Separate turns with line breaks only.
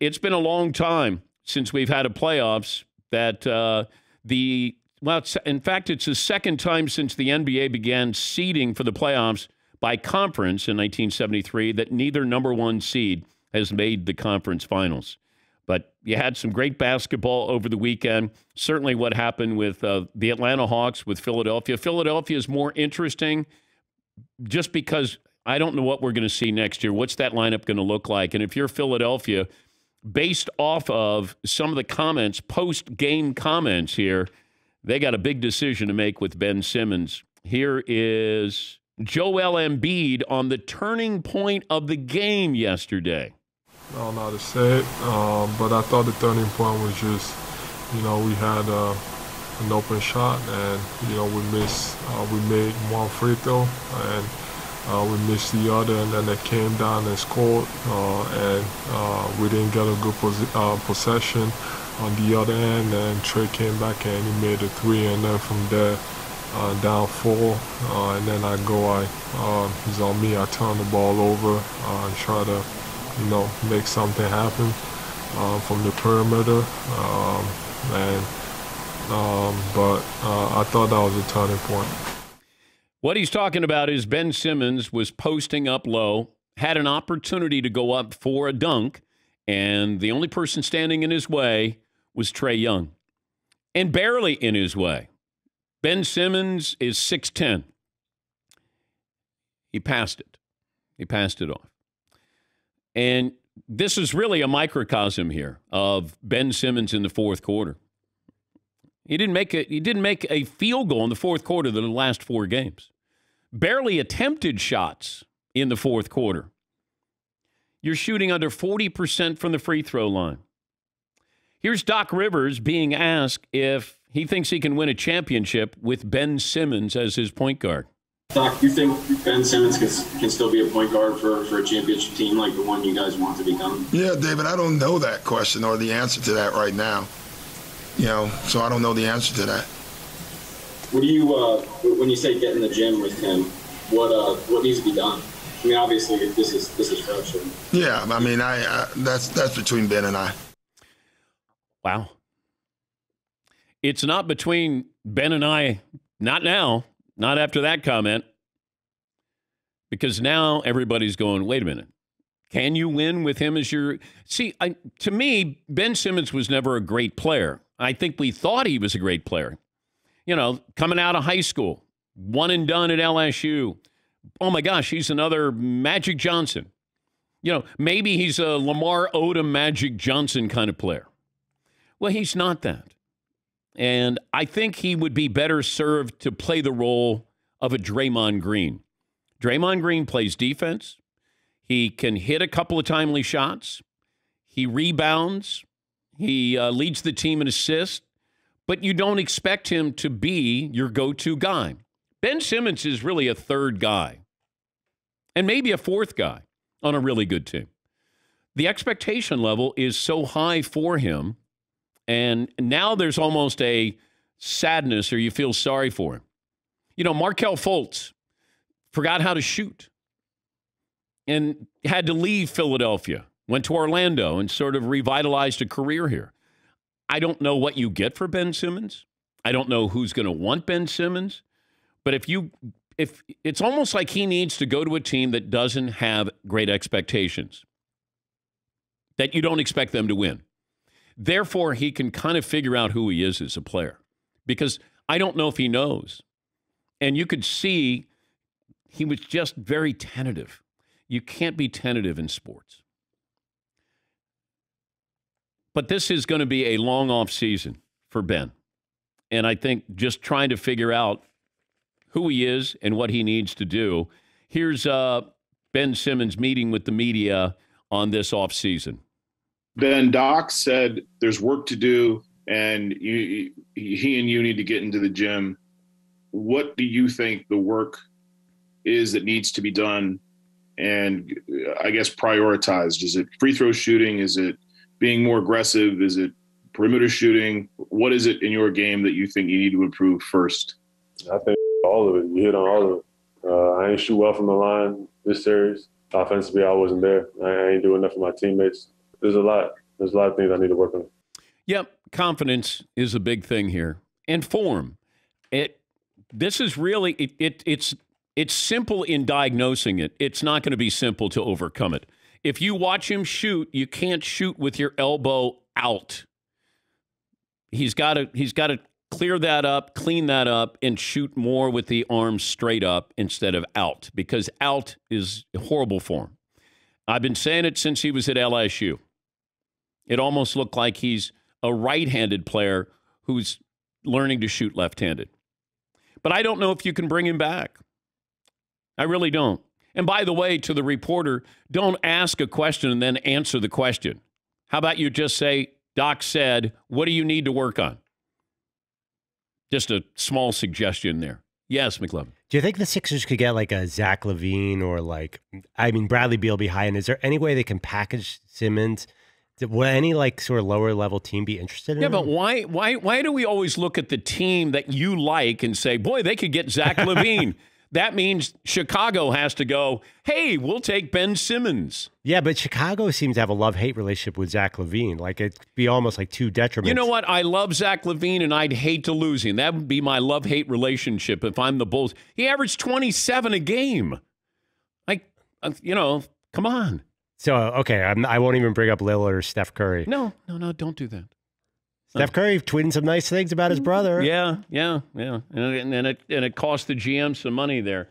It's been a long time since we've had a playoffs that uh, the well, in fact, it's the second time since the NBA began seeding for the playoffs by conference in 1973 that neither number one seed has made the conference finals. But you had some great basketball over the weekend. Certainly, what happened with uh, the Atlanta Hawks with Philadelphia. Philadelphia is more interesting just because I don't know what we're going to see next year. What's that lineup going to look like? And if you're Philadelphia, based off of some of the comments, post game comments here, they got a big decision to make with Ben Simmons. Here is Joel Embiid on the turning point of the game yesterday.
I don't know how to say it, um, but I thought the turning point was just, you know, we had uh, an open shot and, you know, we missed, uh, we made one free throw and uh, we missed the other and then they came down and scored uh, and uh, we didn't get a good uh, possession on the other end and Trae came back and he made a three and then from there down four and then I go, I, he's on me, I turn the ball over and try to you know, make something happen uh, from the perimeter. Um, and um, but uh, I thought that was a turning point.
What he's talking about is Ben Simmons was posting up low, had an opportunity to go up for a dunk, and the only person standing in his way was Trae Young, and barely in his way. Ben Simmons is 6'10. He passed it. He passed it off. And this is really a microcosm here of Ben Simmons in the fourth quarter. He didn't make a he didn't make a field goal in the fourth quarter of the last four games. Barely attempted shots in the fourth quarter. You're shooting under 40% from the free throw line. Here's Doc Rivers being asked if he thinks he can win a championship with Ben Simmons as his point guard.
Doc, do you think Ben Simmons can, can still be a point guard for, for a championship team like the one you guys want to become?
Yeah, David, I don't know that question or the answer to that right now. You know, so I don't know the answer to that.
What do you, uh, when you say get in the gym with him, what uh, what needs to be done? I mean, obviously, this is this is fresh.
Yeah, I mean, I, I that's that's between Ben and I.
Wow. It's not between Ben and I. Not now. Not after that comment. Because now everybody's going, wait a minute. Can you win with him as your. See, I, to me, Ben Simmons was never a great player. I think we thought he was a great player. You know, coming out of high school, one and done at LSU. Oh my gosh, he's another Magic Johnson. You know, maybe he's a Lamar Odom Magic Johnson kind of player. Well, he's not that. And I think he would be better served to play the role of a Draymond Green. Draymond Green plays defense. He can hit a couple of timely shots. He rebounds. He uh, leads the team in assists, but you don't expect him to be your go to guy. Ben Simmons is really a third guy and maybe a fourth guy on a really good team. The expectation level is so high for him and now there's almost a sadness or you feel sorry for him. You know, Markelle Fultz forgot how to shoot and had to leave Philadelphia, went to Orlando and sort of revitalized a career here. I don't know what you get for Ben Simmons. I don't know who's going to want Ben Simmons. But if you if it's almost like he needs to go to a team that doesn't have great expectations. That you don't expect them to win. Therefore, he can kind of figure out who he is as a player because I don't know if he knows. And you could see he was just very tentative. You can't be tentative in sports. But this is going to be a long off season for Ben. And I think just trying to figure out who he is and what he needs to do. Here's uh, Ben Simmons meeting with the media on this off season.
Ben Doc said there's work to do, and you, he and you need to get into the gym. What do you think the work is that needs to be done, and I guess prioritized? Is it free throw shooting? Is it being more aggressive? Is it perimeter shooting? What is it in your game that you think you need to improve first?
I think all of it. You hit on all of it. Uh, I ain't shoot well from the line this series. Offensively, I wasn't there. I ain't doing enough for my teammates
there's a lot. There's a lot of things I need to work on.
Yep, confidence is a big thing here, and form. It. This is really it. it it's it's simple in diagnosing it. It's not going to be simple to overcome it. If you watch him shoot, you can't shoot with your elbow out. He's got to he's got to clear that up, clean that up, and shoot more with the arms straight up instead of out because out is a horrible form. I've been saying it since he was at LSU. It almost looked like he's a right handed player who's learning to shoot left handed. But I don't know if you can bring him back. I really don't. And by the way, to the reporter, don't ask a question and then answer the question. How about you just say, Doc said, what do you need to work on? Just a small suggestion there. Yes, McLovin.
Do you think the Sixers could get like a Zach LaVine or like, I mean, Bradley Beal be high? And Is there any way they can package Simmons? Would any like sort of lower level team be interested in?
Yeah,
him?
but why, why, why do we always look at the team that you like and say, boy, they could get Zach LaVine? That means Chicago has to go, hey, we'll take Ben Simmons.
Yeah, but Chicago seems to have a love hate relationship with Zach LaVine. Like it'd be almost like two detriments.
You know what? I love Zach LaVine and I'd hate to lose him. That would be my love hate relationship if I'm the Bulls. He averaged 27 a game. Like, uh, you know, come on.
So, okay, I'm, I won't even bring up Lillard or Steph Curry.
No, no, no, don't do that.
Steph Curry tweeting some nice things about his brother.
Yeah, yeah, yeah. And, and, and it, and it cost the GM some money there.